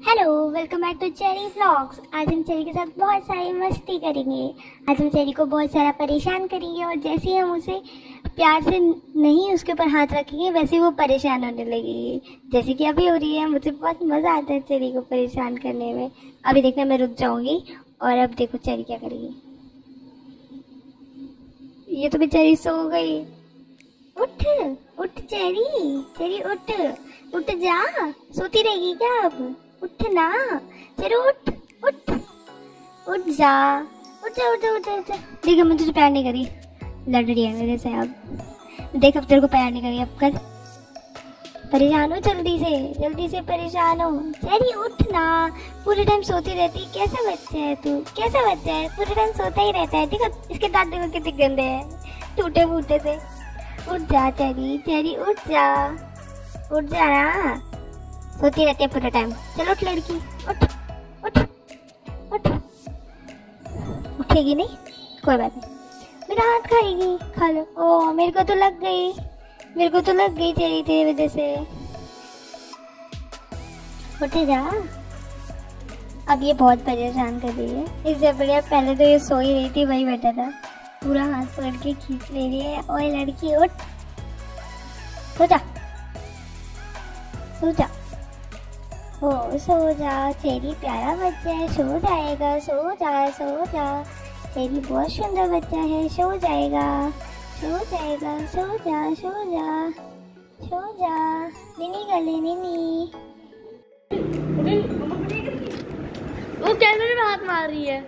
Hello welcome back to Cherry vlogs आज हम cherry के साथ बहुत सारी मस्ती करेंगे। आज हम चेरी को बहुत सारा परेशान करेंगे और जैसे ही हम उसे प्यार से नहीं उसके ऊपर हाथ रखेंगे, वैसे वो परेशान होने लगेगी। जैसे कि अभी हो रही है, मुझे बहुत मज़ा आता है चेरी को परेशान करने में। अभी देखना, मैं रुक जाऊँगी और अब देखो चेरी क्या करेगी। ये तो बेचारी सो गई। उठ उठ चेरी चेरी उठ। उठ जा। सोती रहेगी क्या अब? उठ ना चलो उठ उठ। उठ जा उठ जा उठ जा उठ जा, उठ देख मैं तुझे प्यार नहीं करी लड़ रही है मेरे से अब। देख, अब तेरे को प्यार नहीं करी अब कर। परेशान हो जल्दी से जल्दी से परेशान हो। चली उठ ना। पूरे टाइम सोती रहती, कैसा बच्चा है तू? कैसा बच्चा है? पूरे टाइम सोता ही रहता है। देखो, इसके दांत देखो कितने गंदे हैं। टूटे फूटे से। उठ जा चेरी चेरी उठ जा। उठ जा ना। सोती रहती है पूरा टाइम चलो उठ लड़की, उठ उठ उठ। उठेगी नहीं? कोई बात नहीं। मेरा हाथ खाएगी, खा लो। ओ, मेरे को तो लग गई। मेरे को तो लग गई तेरी तेरी वजह से। उठे जा। अब ये बहुत परेशान कर रही है। इससे बढ़िया पहले तो ये सो ही रही थी, वही बैठा था। पूरा हाथ पकड़ के खींच ले रही है। और लड़की, उठ। सो जा। सो जा। ओ सो जा तेरी प्यारा बच्चा है सो जाएगा सो जा सो जा तेरी बहुत सुंदर बच्चा है सो जाएगा सो जाएगा सो जा सो जा सो जा निनी गले निनी वो कैमरे में हाथ मार रही है